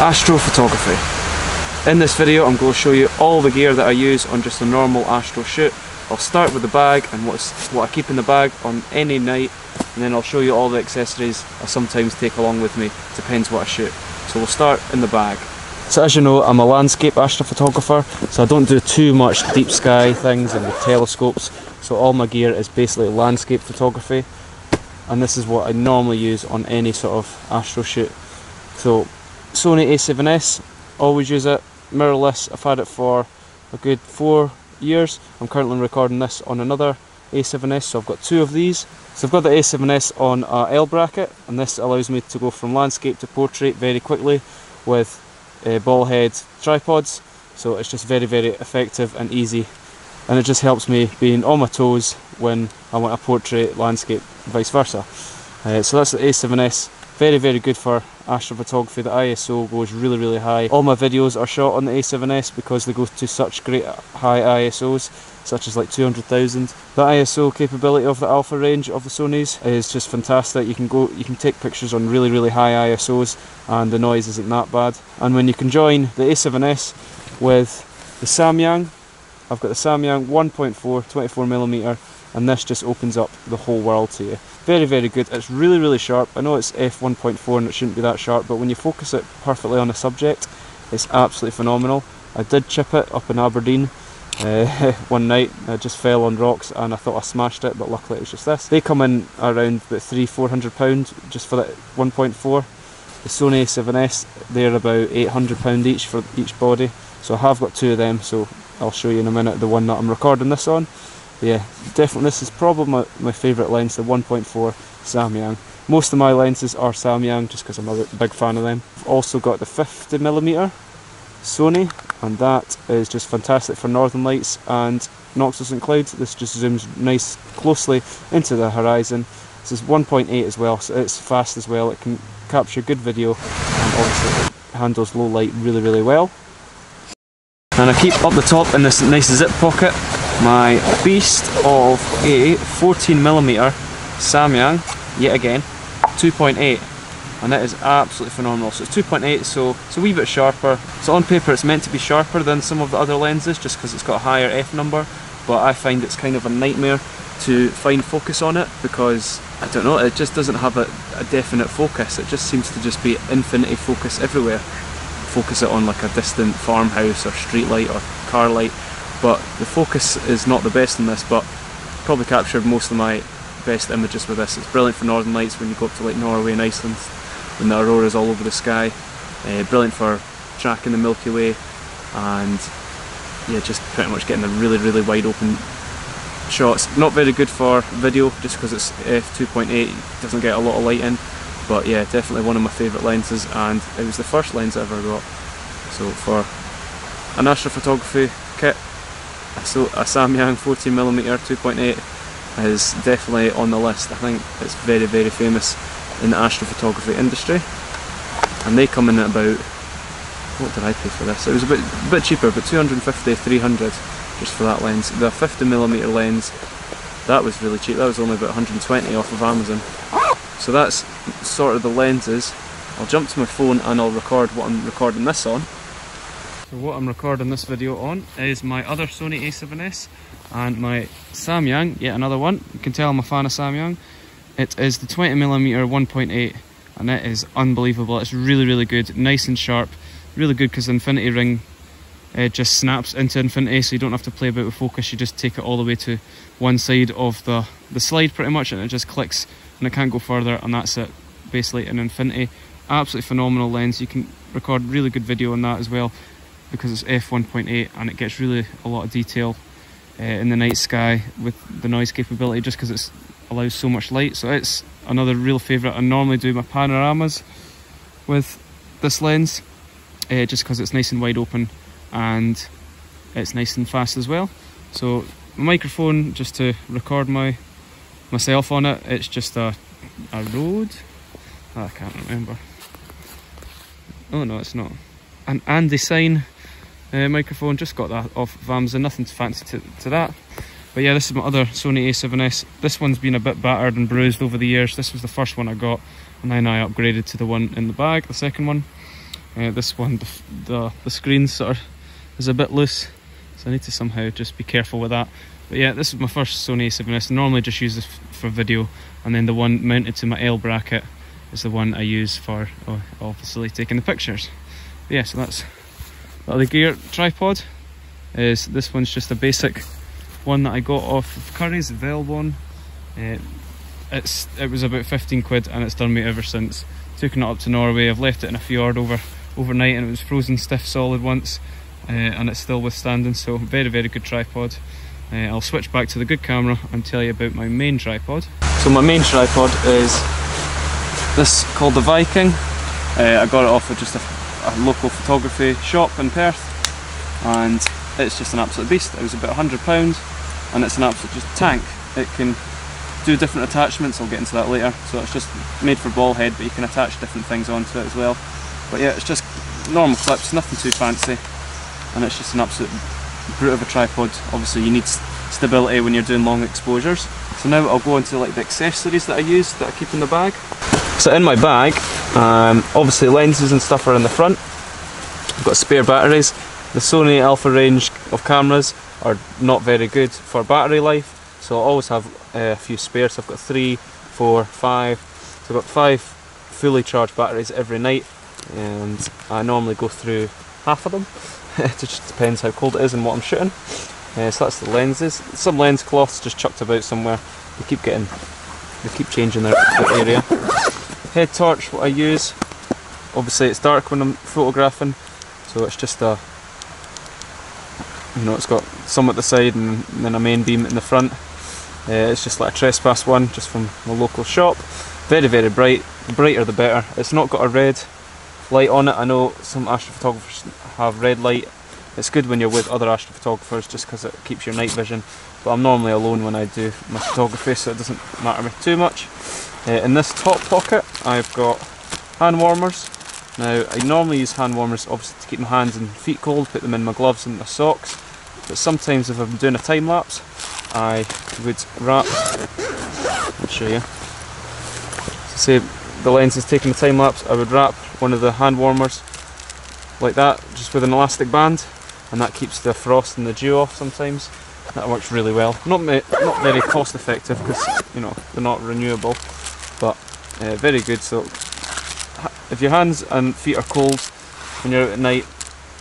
astrophotography. In this video I'm going to show you all the gear that I use on just a normal astro shoot. I'll start with the bag and what's, what I keep in the bag on any night and then I'll show you all the accessories I sometimes take along with me, depends what I shoot. So we'll start in the bag. So as you know I'm a landscape astrophotographer so I don't do too much deep sky things and with telescopes so all my gear is basically landscape photography and this is what I normally use on any sort of astro shoot. So Sony a7S, always use it, mirrorless, I've had it for a good four years. I'm currently recording this on another a7S, so I've got two of these. So I've got the a7S on a L bracket, and this allows me to go from landscape to portrait very quickly with uh, ball head tripods. So it's just very, very effective and easy. And it just helps me being on my toes when I want a portrait landscape, vice versa. Uh, so that's the a7S very, very good for astrophotography. The ISO goes really, really high. All my videos are shot on the A7S because they go to such great high ISOs, such as like 200,000. The ISO capability of the alpha range of the Sony's is just fantastic. You can go, you can take pictures on really, really high ISOs and the noise isn't that bad. And when you can join the A7S with the Samyang, I've got the Samyang 1.4 24mm and this just opens up the whole world to you. Very, very good. It's really, really sharp. I know it's f1.4 and it shouldn't be that sharp, but when you focus it perfectly on a subject, it's absolutely phenomenal. I did chip it up in Aberdeen uh, one night. I just fell on rocks and I thought I smashed it, but luckily it was just this. They come in around about three, four hundred pound just for that 1.4. The Sony A7S, they're about 800 pound each for each body. So I have got two of them, so I'll show you in a minute the one that I'm recording this on yeah, definitely this is probably my, my favourite lens, the 1.4 Samyang. Most of my lenses are Samyang just because I'm a big fan of them. I've also got the 50mm Sony and that is just fantastic for northern lights and noctilucent and clouds. This just zooms nice closely into the horizon. This is 1.8 as well, so it's fast as well. It can capture good video and obviously it handles low light really, really well. And I keep up the top in this nice zip pocket my beast of a 14mm Samyang, yet again, 2.8 and that is absolutely phenomenal. So it's 2.8 so it's a wee bit sharper. So on paper it's meant to be sharper than some of the other lenses just because it's got a higher f number but I find it's kind of a nightmare to find focus on it because I don't know, it just doesn't have a, a definite focus. It just seems to just be infinity focus everywhere. Focus it on like a distant farmhouse or street light or car light but the focus is not the best in this but probably captured most of my best images with this. It's brilliant for northern lights when you go up to like Norway and Iceland when the aurora's all over the sky. Uh, brilliant for tracking the Milky Way and yeah just pretty much getting the really really wide open shots. Not very good for video just because it's f2.8 doesn't get a lot of light in but yeah definitely one of my favourite lenses and it was the first lens I ever got so for an astrophotography kit so a Samyang 14mm 2.8 is definitely on the list. I think it's very very famous in the astrophotography industry and they come in at about what did I pay for this? It was a bit, a bit cheaper but 250 300 just for that lens. The 50mm lens that was really cheap, that was only about 120 off of Amazon. So that's sort of the lenses. I'll jump to my phone and I'll record what I'm recording this on. So what I'm recording this video on is my other Sony a7S and my Samyang, yet another one. You can tell I'm a fan of Samyang. It is the 20mm 1.8 and it is unbelievable. It's really, really good, nice and sharp. Really good because the infinity ring it just snaps into infinity so you don't have to play about with focus. You just take it all the way to one side of the, the slide pretty much and it just clicks and it can't go further and that's it. Basically an infinity. Absolutely phenomenal lens. You can record really good video on that as well because it's f1.8 and it gets really a lot of detail uh, in the night sky with the noise capability just because it allows so much light so it's another real favourite I normally do my panoramas with this lens uh, just because it's nice and wide open and it's nice and fast as well so microphone just to record my myself on it it's just a, a Rode oh, I can't remember oh no it's not an Andesign uh, microphone. Just got that off of Amazon, nothing fancy to, to that. But yeah, this is my other Sony a7S. This one's been a bit battered and bruised over the years. This was the first one I got, and then I upgraded to the one in the bag, the second one. Uh, this one, the, the, the screen sort of is a bit loose, so I need to somehow just be careful with that. But yeah, this is my first Sony a7S. Normally just use this for video, and then the one mounted to my L bracket is the one I use for oh, obviously taking the pictures. But yeah, so that's well, the gear tripod. Is this one's just a basic one that I got off of Curry's Velbon. Uh, it's it was about 15 quid and it's done me ever since. Taken it up to Norway. I've left it in a fjord over overnight and it was frozen stiff solid once, uh, and it's still withstanding. So very very good tripod. Uh, I'll switch back to the good camera and tell you about my main tripod. So my main tripod is this called the Viking. Uh, I got it off of just a, a, local photography shop in Perth and it's just an absolute beast. It was about £100 and it's an absolute just tank. It can do different attachments, I'll get into that later. So it's just made for ball head but you can attach different things onto it as well. But yeah, it's just normal clips, nothing too fancy and it's just an absolute brute of a tripod. Obviously you need stability when you're doing long exposures. So now I'll go into like the accessories that I use that I keep in the bag. So in my bag, um, obviously lenses and stuff are in the front. I've got spare batteries. The Sony Alpha range of cameras are not very good for battery life, so I always have uh, a few spares. I've got three, four, five. So I've got five fully charged batteries every night, and I normally go through half of them. it just depends how cold it is and what I'm shooting. Uh, so that's the lenses. Some lens cloths just chucked about somewhere. They keep getting, they keep changing their, their area. Head torch, what I use. Obviously it's dark when I'm photographing, so it's just a, you know, it's got some at the side and then a main beam in the front. Uh, it's just like a trespass one, just from a local shop. Very, very bright. The brighter the better. It's not got a red light on it. I know some astrophotographers have red light. It's good when you're with other astrophotographers just because it keeps your night vision. But I'm normally alone when I do my photography, so it doesn't matter me too much. Uh, in this top pocket, I've got hand warmers. Now, I normally use hand warmers obviously to keep my hands and feet cold, put them in my gloves and my socks. But sometimes if I'm doing a time lapse, I would wrap. I'll show you. So say the lens is taking the time lapse, I would wrap one of the hand warmers like that, just with an elastic band, and that keeps the frost and the dew off sometimes. That works really well. Not not very cost effective because you know they're not renewable, but uh, very good. So if your hands and feet are cold when you're out at night,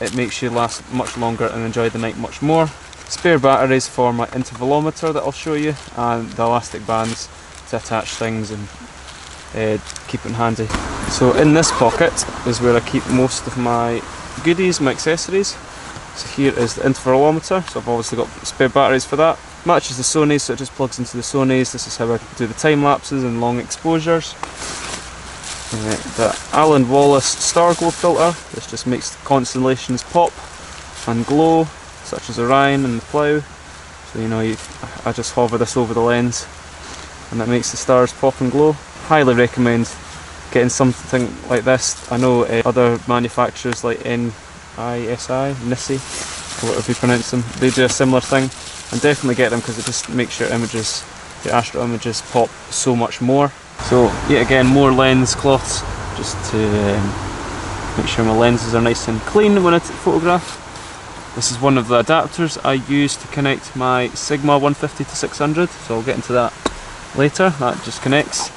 it makes you last much longer and enjoy the night much more. Spare batteries for my intervalometer that I'll show you, and the elastic bands to attach things and uh, keep it handy. So in this pocket is where I keep most of my goodies, my accessories. So here is the intervalometer, so I've obviously got spare batteries for that. Matches the Sony, so it just plugs into the Sony's. This is how I do the time lapses and long exposures. Uh, the Alan Wallace Star Glow filter, this just makes the constellations pop and glow, such as Orion and the Plough. So you know, you, I just hover this over the lens and that makes the stars pop and glow highly recommend getting something like this. I know uh, other manufacturers like NISI, NISI, whatever you pronounce them, they do a similar thing. And definitely get them because it just makes your images, your astro images pop so much more. So yet again, more lens cloths just to um, make sure my lenses are nice and clean when I photograph. This is one of the adapters I use to connect my Sigma 150 to 600, so I'll get into that later. That just connects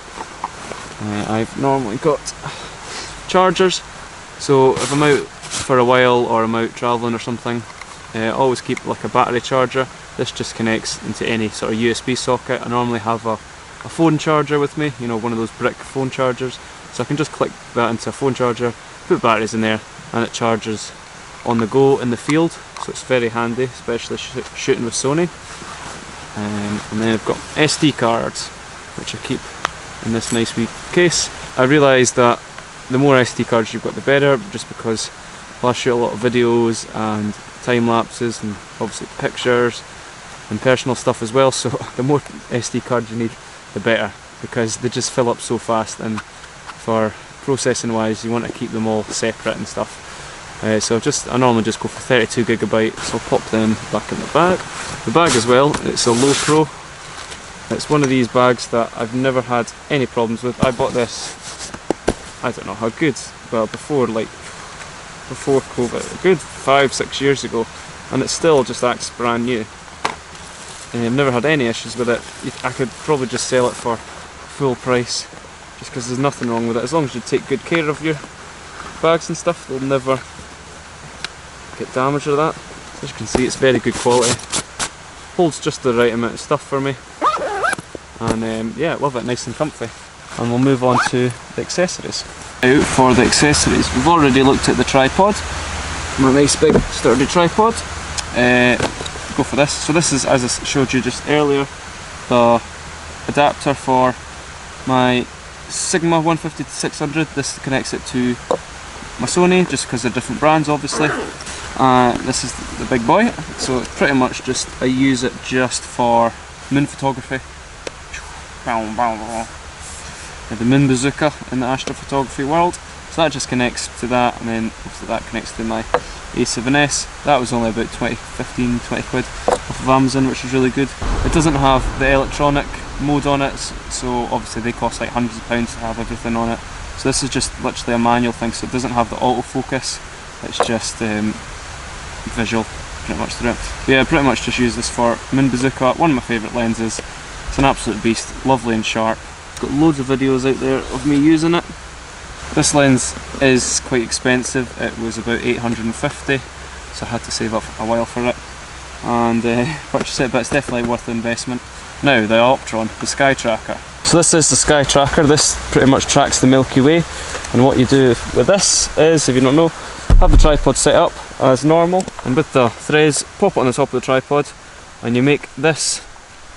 uh, I've normally got chargers, so if I'm out for a while or I'm out travelling or something, uh, I always keep like a battery charger. This just connects into any sort of USB socket. I normally have a, a phone charger with me, you know, one of those brick phone chargers. So I can just click that into a phone charger, put batteries in there, and it charges on the go in the field. So it's very handy, especially sh shooting with Sony. Um, and then I've got SD cards, which I keep in this nice wee case. I realised that the more SD cards you've got the better just because I shoot a lot of videos and time lapses and obviously pictures and personal stuff as well so the more SD cards you need the better because they just fill up so fast and for processing wise you want to keep them all separate and stuff. Uh, so just I normally just go for 32 gigabytes so I'll pop them back in the bag. The bag as well, it's a Lowepro it's one of these bags that I've never had any problems with. I bought this, I don't know how good, well before like before COVID, a good five, six years ago, and it still just acts brand new. And I've never had any issues with it. I could probably just sell it for full price, just because there's nothing wrong with it. As long as you take good care of your bags and stuff, they'll never get damaged or that. As you can see, it's very good quality. Holds just the right amount of stuff for me. And um, yeah, love it, nice and comfy. And we'll move on to the accessories. Out for the accessories. We've already looked at the tripod. My nice big sturdy tripod. Uh, go for this. So this is, as I showed you just earlier, the adapter for my Sigma 150 to 600. This connects it to my Sony, just because they're different brands obviously. Uh, this is the big boy, so it's pretty much just, I use it just for moon photography. The moon bazooka in the astrophotography world. So that just connects to that and then obviously that connects to my A7S. That was only about 20, 15, 20 quid off of Amazon which is really good. It doesn't have the electronic mode on it so obviously they cost like hundreds of pounds to have everything on it. So this is just literally a manual thing so it doesn't have the autofocus. It's just um, visual pretty much through it. But yeah, pretty much just use this for Moon Bazooka, one of my favourite lenses. It's an absolute beast, lovely and sharp. Got loads of videos out there of me using it. This lens is quite expensive, it was about 850 so I had to save up a while for it and uh, purchase it but it's definitely worth the investment. Now the Ioptron, the Sky Tracker. So this is the Sky Tracker, this pretty much tracks the Milky Way and what you do with this is, if you don't know, have the tripod set up as normal and with the threads pop it on the top of the tripod and you make this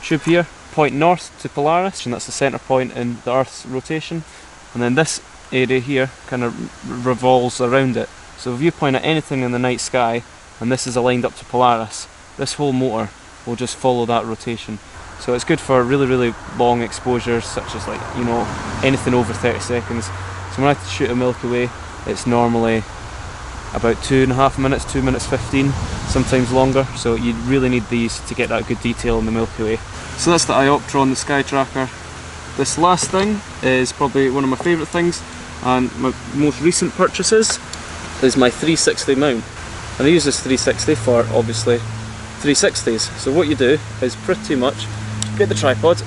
tube here point north to Polaris and that's the centre point in the Earth's rotation. And then this area here kind of revolves around it. So if you point at anything in the night sky and this is aligned up to Polaris this whole motor will just follow that rotation. So it's good for really really long exposures such as like you know anything over 30 seconds. So when I shoot a Milky Way it's normally about two and a half minutes, two minutes 15, sometimes longer. So you really need these to get that good detail in the Milky Way. So that's the Ioptron, the Sky Tracker. This last thing is probably one of my favourite things and my most recent purchases is my 360 mount. And I use this 360 for obviously 360s. So what you do is pretty much get the tripod,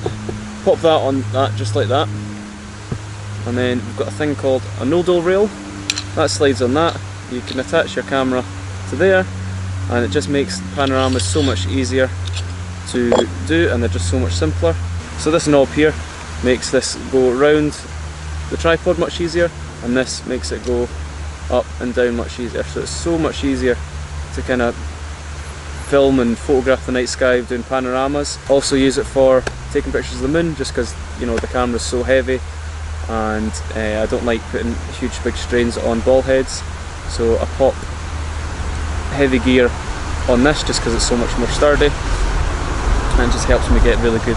pop that on that just like that, and then we've got a thing called a nodal rail. That slides on that, you can attach your camera to there and it just makes panoramas so much easier to do and they're just so much simpler. So this knob here makes this go around the tripod much easier and this makes it go up and down much easier. So it's so much easier to kind of film and photograph the night sky doing panoramas. Also use it for taking pictures of the moon just because you know the camera's so heavy and uh, I don't like putting huge big strains on ball heads so I pop heavy gear on this just because it's so much more sturdy and just helps me get really good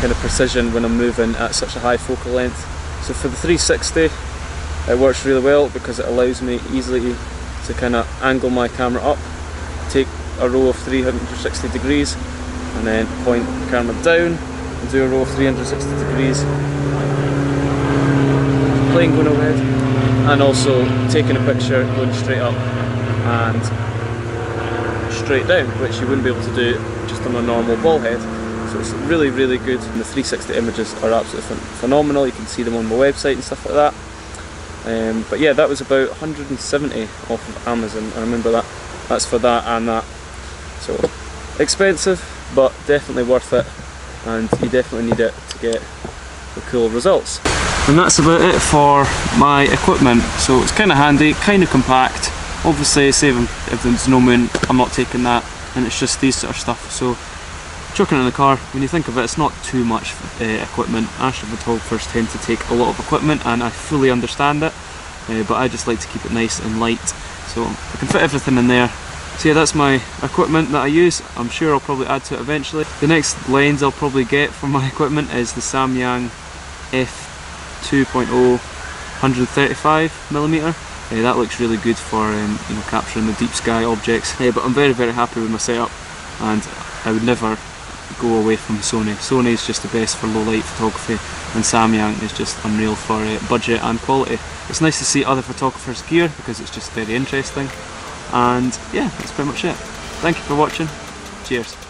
kind of precision when I'm moving at such a high focal length. So for the 360 it works really well because it allows me easily to kind of angle my camera up, take a row of 360 degrees and then point the camera down and do a row of 360 degrees. Plane going overhead and also taking a picture going straight up and straight down which you wouldn't be able to do just on a normal ball head. So it's really really good. And the 360 images are absolutely phenomenal. You can see them on my website and stuff like that. Um, but yeah that was about 170 off of Amazon I remember that. That's for that and that. So expensive but definitely worth it and you definitely need it to get the cool results and that's about it for my equipment. So it's kind of handy kind of compact. Obviously saving if there's no moon I'm not taking that. And it's just these sort of stuff. So chucking it in the car when you think of it it's not too much uh, equipment. Astrophotographers tend to take a lot of equipment and I fully understand it. Uh, but I just like to keep it nice and light so I can fit everything in there. So yeah that's my equipment that I use. I'm sure I'll probably add to it eventually. The next lens I'll probably get for my equipment is the Samyang F 2.0 135 millimeter. Uh, that looks really good for um, you know capturing the deep sky objects. Uh, but I'm very very happy with my setup, and I would never go away from Sony. Sony is just the best for low light photography and Samyang is just unreal for uh, budget and quality. It's nice to see other photographers' gear because it's just very interesting and yeah that's pretty much it. Thank you for watching. Cheers.